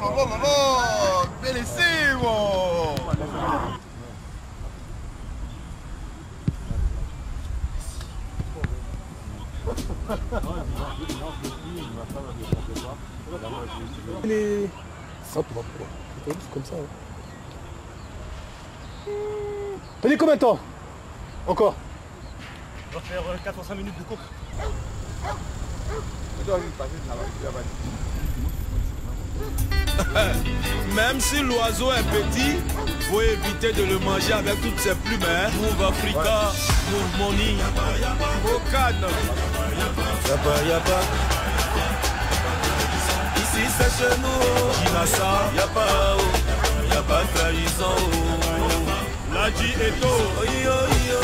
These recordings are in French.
là là là là Bellissimo Les... Ça, tu vois pourquoi C'est comme ça. Hein. Tenez combien de temps Encore On va faire 4 ou 5 minutes de coke. Même si l'oiseau est petit, faut éviter de le manger avec toutes ses plumes. Hein. Move Africa, move money, Mocan. Yapa, yapa. Ici c'est chez nous, Kinasa, yapa, oh. y'a pas de trahison. oh. Ladi Eto, Oh, yo, yo.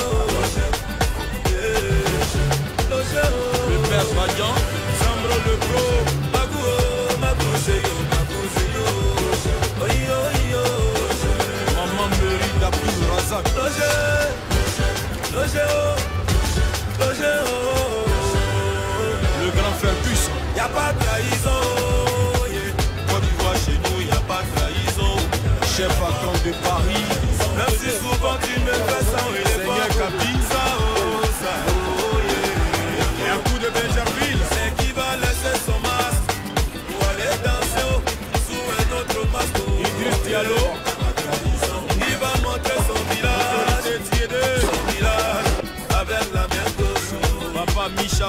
Yeah. Loge, oh. Le père Madian, Sambro le Pro, Chef à camp de Paris, Même si souvent tu me fais ça, oui, les Seigneur yeah. et un coup de Benjerville. C'est qui va laisser son masque pour aller danser sous un autre masque. Idriss Diallo, Il va montrer son village, son village, avec la main gauche. Papa Micha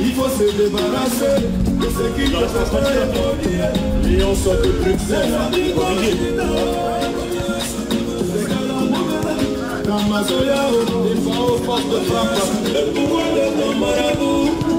Il faut se débarrasser de ce qui te fait Et on sort de Bruxelles. Tamazoya, des fois aux forces de frappe. Le pouvoir de ton marabout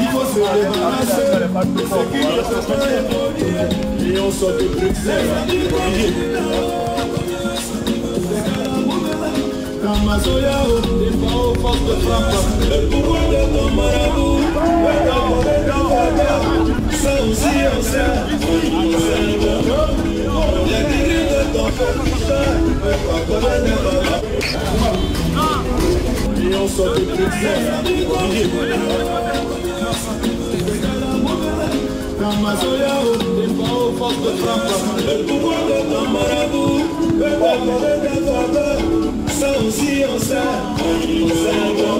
Il faut se débarrasser de ce qui te fait Et on sort de Bruxelles. Tamazoya, des fois aux forces de frappe. Le pouvoir de ton marabout peut t'accorder ta faveur. Ça aussi on sait, on sait comment. Les guéris de ton petit chat des sort de Bruxelles. Tamazoya, des de frappe. Le pouvoir de ton marabout peut t'accorder ta faveur. Ça aussi on sait, on sait.